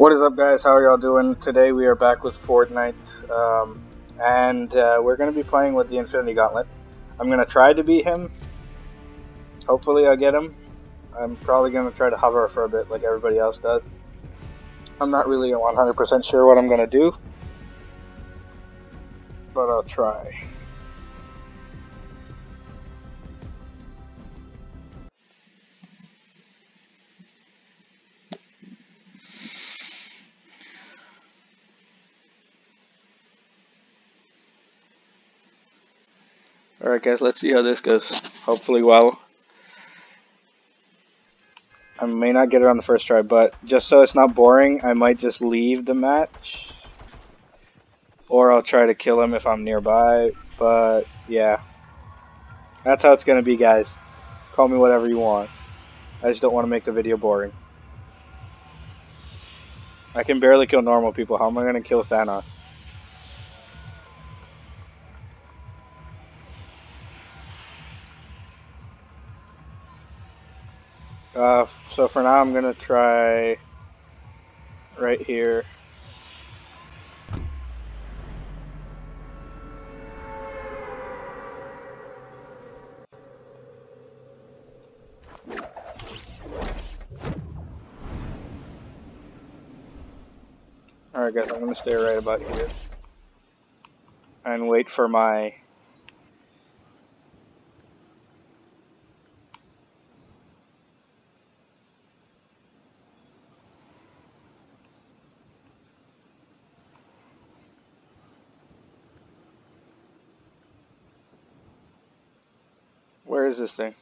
What is up, guys? How are y'all doing? Today we are back with Fortnite, um, and uh, we're going to be playing with the Infinity Gauntlet. I'm going to try to beat him. Hopefully I get him. I'm probably going to try to hover for a bit like everybody else does. I'm not really 100% sure what I'm going to do, but I'll try. Alright guys, let's see how this goes. Hopefully well. I may not get it on the first try, but just so it's not boring, I might just leave the match. Or I'll try to kill him if I'm nearby, but yeah. That's how it's going to be, guys. Call me whatever you want. I just don't want to make the video boring. I can barely kill normal people. How am I going to kill Thanos? Uh, so for now I'm gonna try right here. Alright guys, I'm gonna stay right about here. And wait for my is this thing?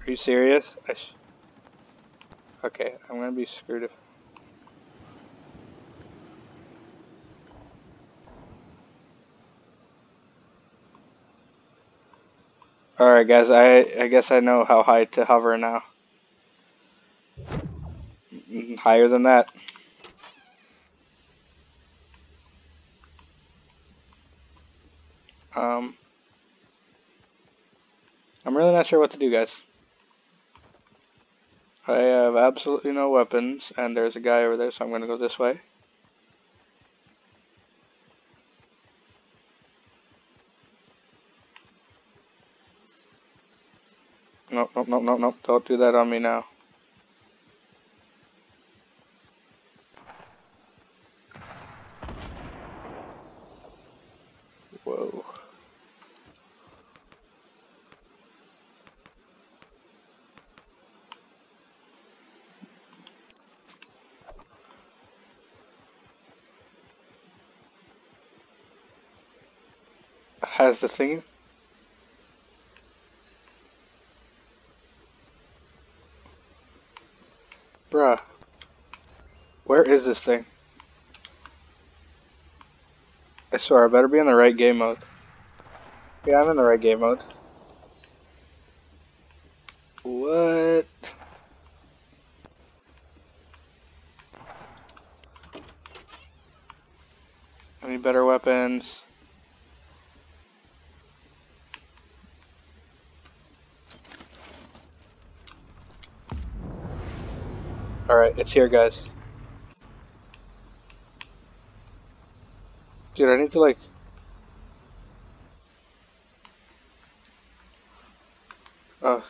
Are you serious? okay, I'm gonna be screwed if... Alright guys, I, I guess I know how high to hover now. Higher than that. Um, I'm really not sure what to do, guys. I have absolutely no weapons, and there's a guy over there, so I'm going to go this way. Nope, nope, nope, nope, nope, don't do that on me now. Has the thing Bruh. Where is this thing? I swear, I better be in the right game mode. Yeah, I'm in the right game mode. What? Any better weapons? It's here guys. Dude, I need to like... Oh.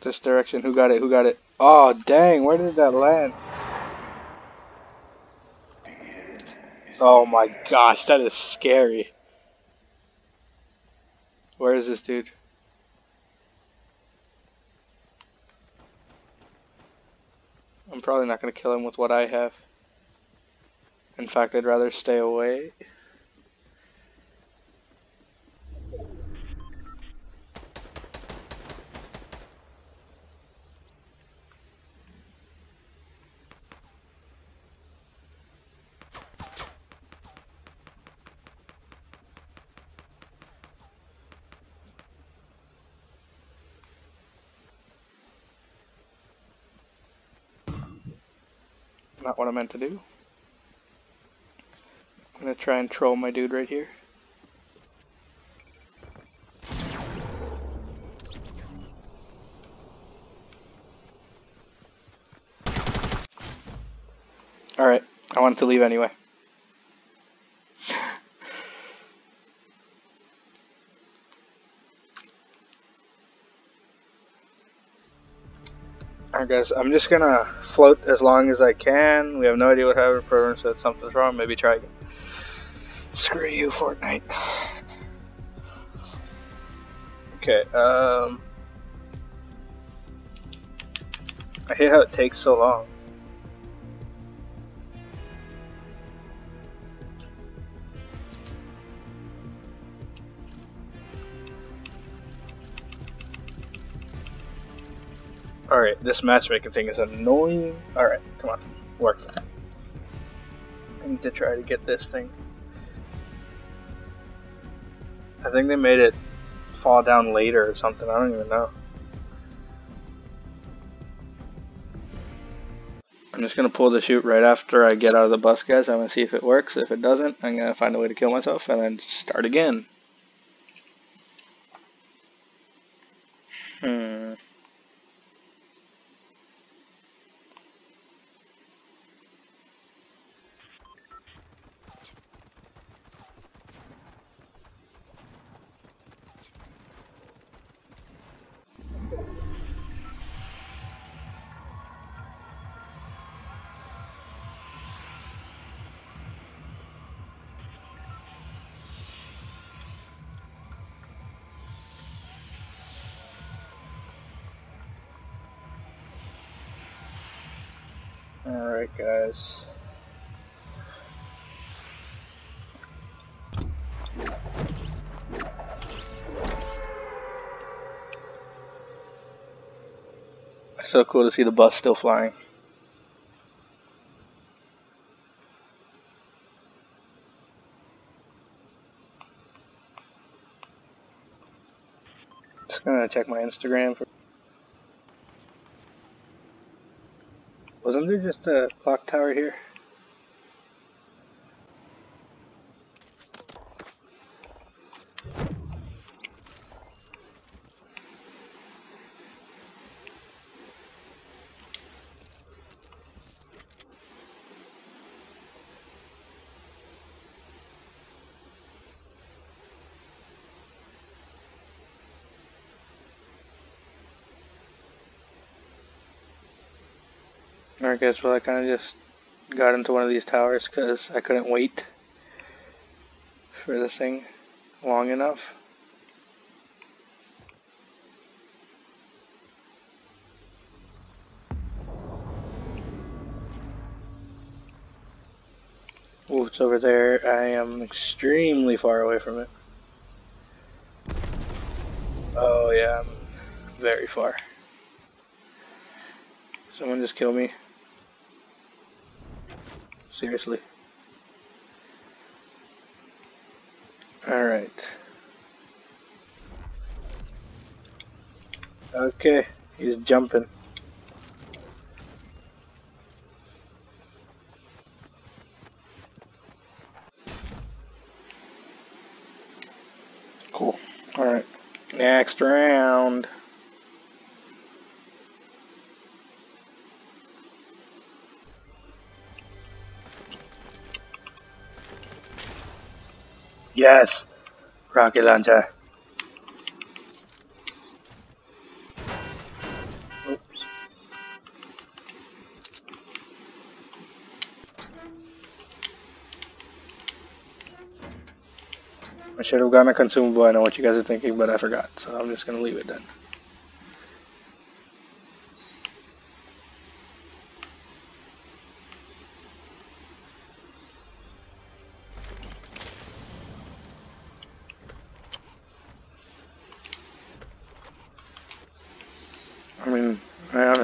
This direction, who got it, who got it? Oh, dang, where did that land? Oh my gosh, that is scary. Where is this dude? I'm probably not going to kill him with what I have. In fact, I'd rather stay away. Not what I meant to do. I'm gonna try and troll my dude right here. Alright, I wanted to leave anyway. Alright guys, I'm just gonna float as long as I can. We have no idea what happened. Program said something's wrong. Maybe try again. Screw you, Fortnite. Okay, um... I hate how it takes so long. Alright, this matchmaking thing is annoying. Alright, come on. Work. I need to try to get this thing. I think they made it fall down later or something. I don't even know. I'm just gonna pull the chute right after I get out of the bus, guys. I'm gonna see if it works. If it doesn't, I'm gonna find a way to kill myself and then start again. Hmm. Guys. So cool to see the bus still flying. Just gonna check my Instagram for there just a clock tower here? Guys, well I kind of just got into one of these towers because I couldn't wait for this thing long enough. Oh, it's over there. I am extremely far away from it. Oh yeah, I'm very far. Someone just kill me. Seriously. Alright. Okay, he's jumping. Cool. Alright. Next round. Yes! Rocket launcher. Oops. I should have gotten a consumable. I know what you guys are thinking, but I forgot. So I'm just going to leave it then. I mean,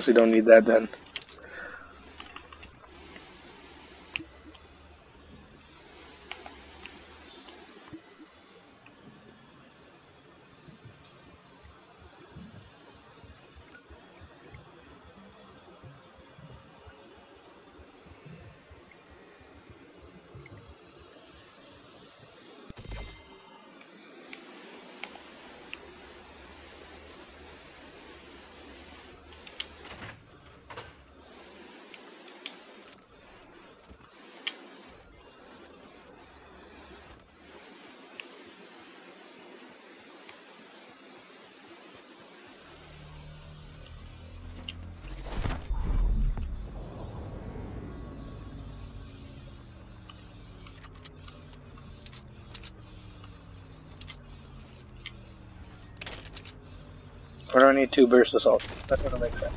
I honestly don't need that then. Or don't need two burst assaults? That doesn't make sense.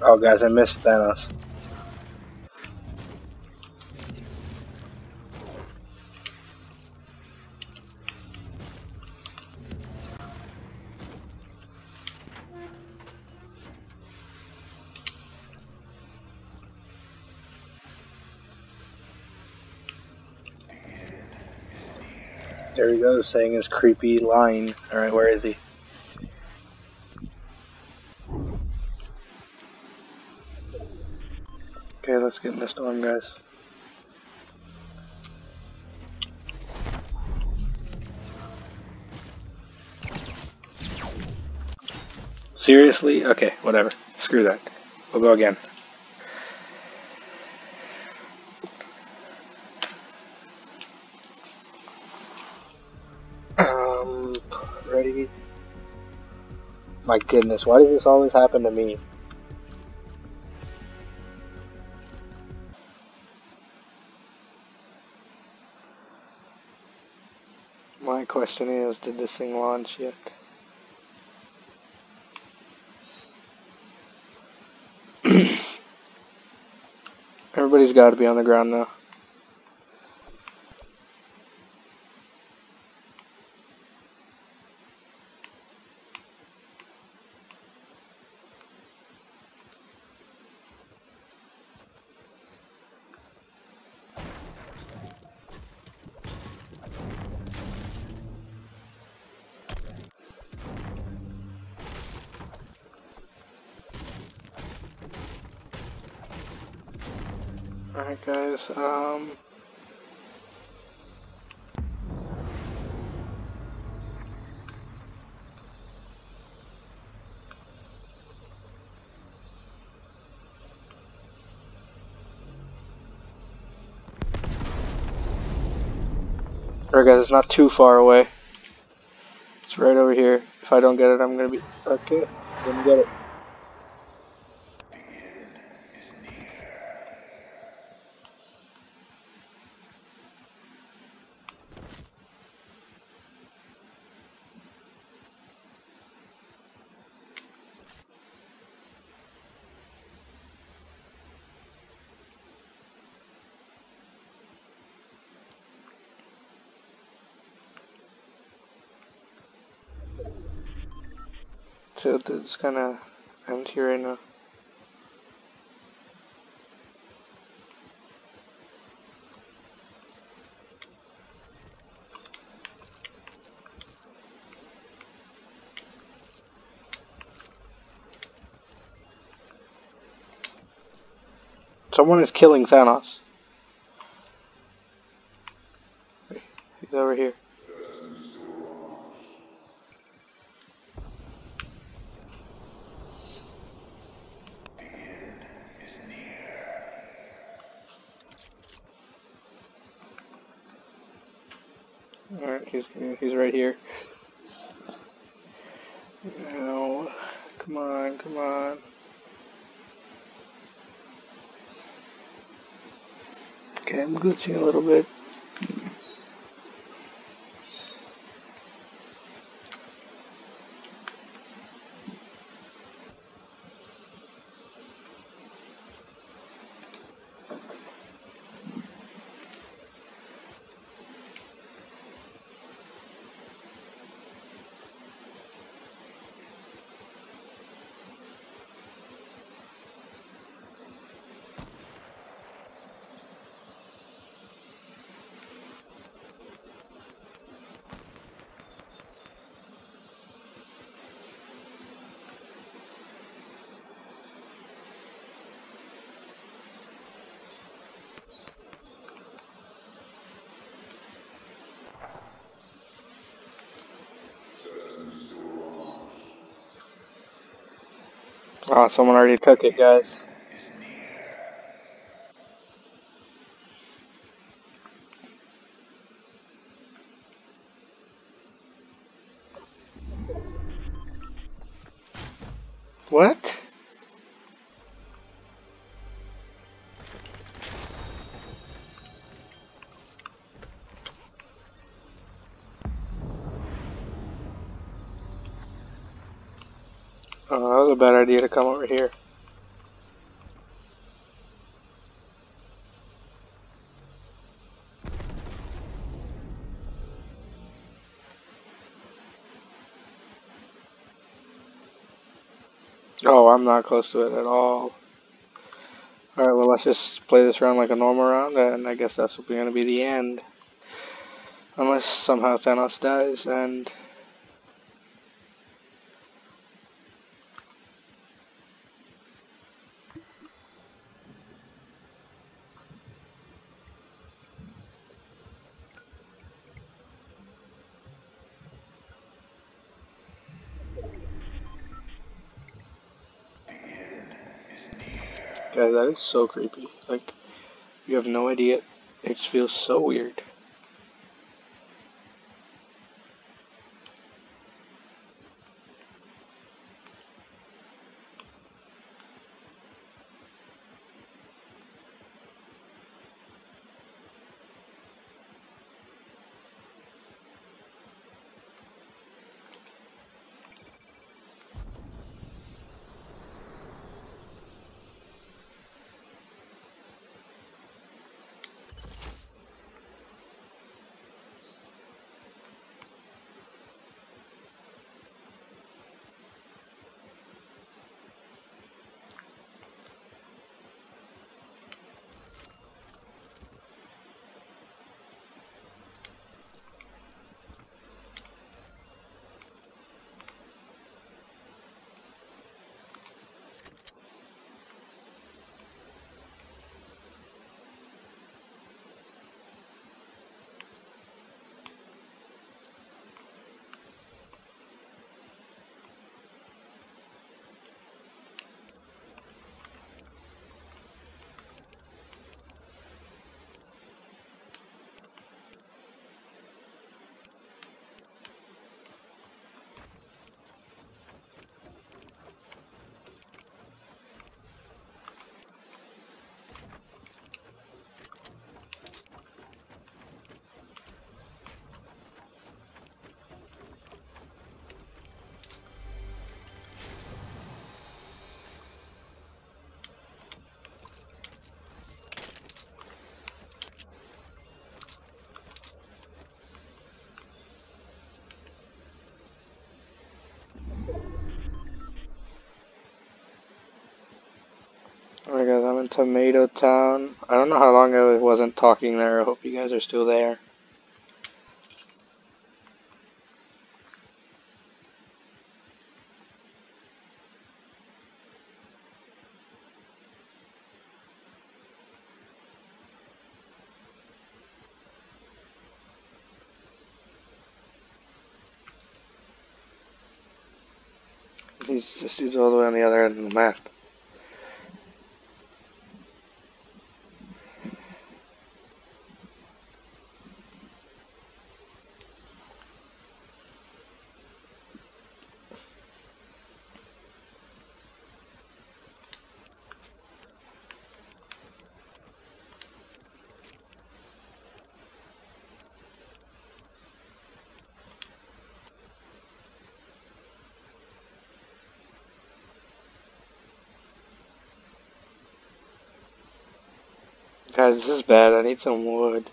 Oh guys, I missed Thanos. He goes, saying his creepy line. Alright, where is he? Okay, let's get in the storm, guys. Seriously? Okay, whatever. Screw that. We'll go again. My goodness, why does this always happen to me? My question is, did this thing launch yet? Everybody's got to be on the ground now. Alright guys, um... Alright guys, it's not too far away. It's right over here. If I don't get it, I'm gonna be... Okay, didn't get it. So it's gonna end here right now. Someone is killing Thanos. He's over here. Alright, he's he's right here. No, come on, come on. Okay, I'm glitching a little bit. Oh, someone already took it, guys. Come over here. Oh, I'm not close to it at all. Alright, well let's just play this round like a normal round, and I guess that's going to be the end. Unless somehow Thanos dies, and Guys, that is so creepy. Like, you have no idea. It just feels so weird. In Tomato Town. I don't know how long I wasn't talking there. I hope you guys are still there. He's, this dude's all the way on the other end of the map. Guys, this is bad. I need some wood.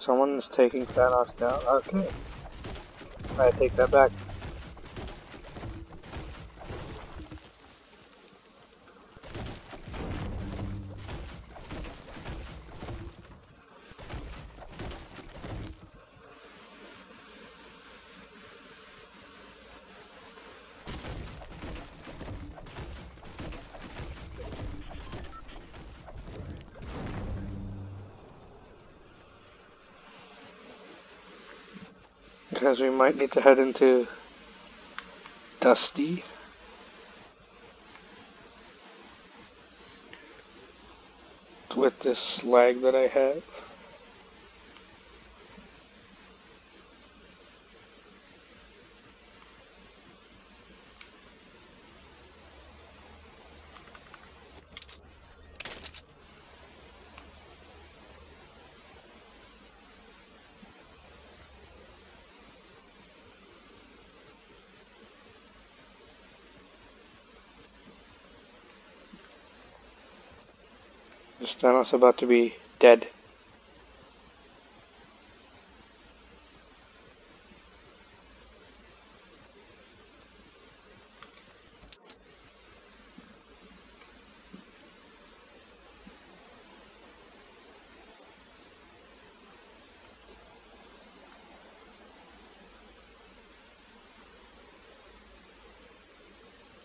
Alright, someone's taking Thanos down. Okay. I take that back. Because we might need to head into Dusty. with this lag that I have. Thanos about to be dead?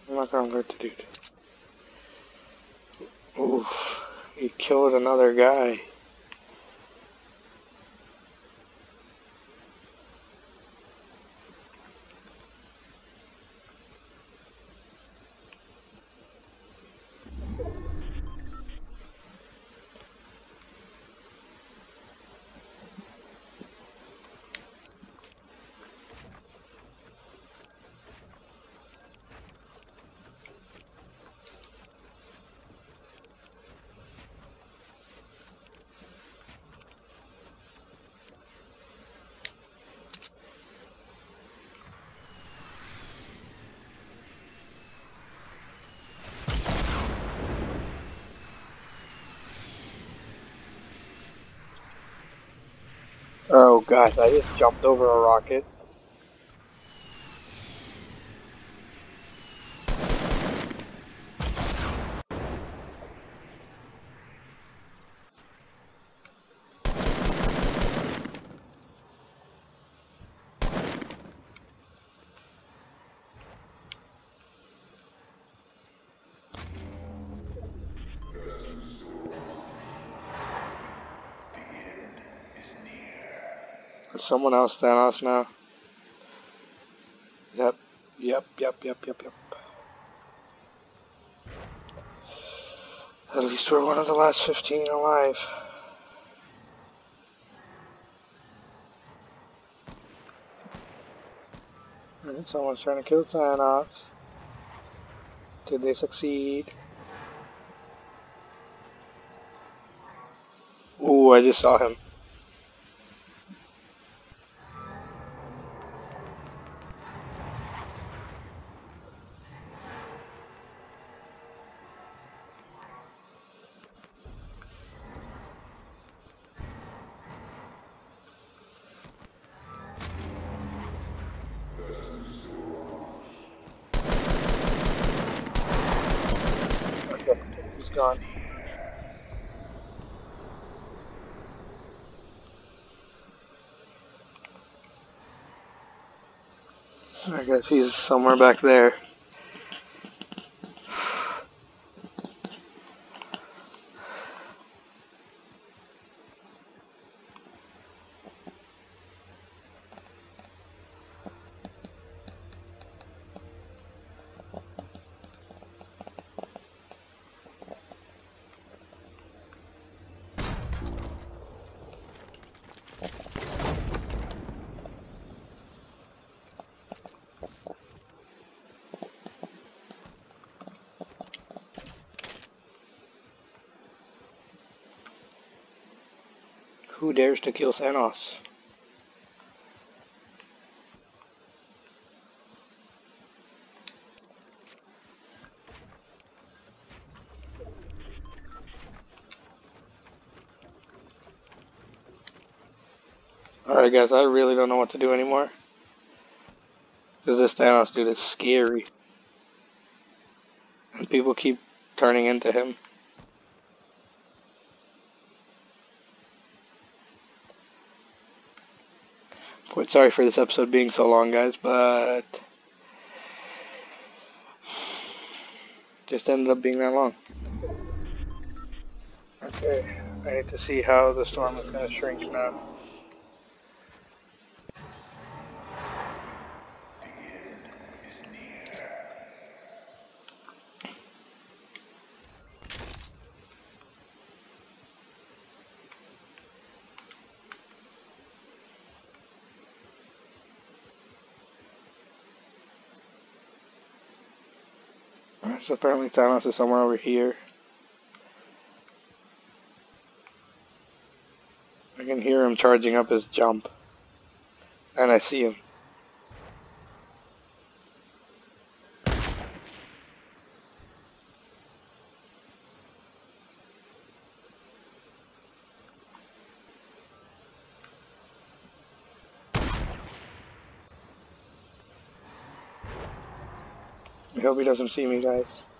I'm not gonna hurt the dude. He killed another guy. Oh gosh, I just jumped over a rocket. Is someone else Thanos now? Yep, yep, yep, yep, yep, yep. At least we're one of the last 15 alive. Someone's trying to kill Thanos. Did they succeed? Ooh, I just saw him. Gone. I guess he's somewhere back there. Dares to kill Thanos? Alright guys, I really don't know what to do anymore. Because this Thanos dude is scary. And people keep turning into him. Sorry for this episode being so long, guys, but just ended up being that long. Okay, I need to see how the storm is going to shrink now. So apparently Thanos is somewhere over here. I can hear him charging up his jump. And I see him. Hope he doesn't see me, guys.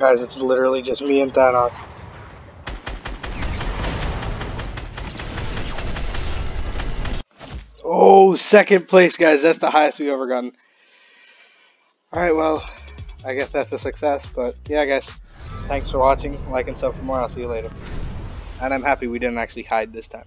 Guys, it's literally just me and Thanos. Oh, second place, guys. That's the highest we've ever gotten. Alright, well, I guess that's a success. But, yeah, guys. Thanks for watching. Like and sub for more. I'll see you later. And I'm happy we didn't actually hide this time.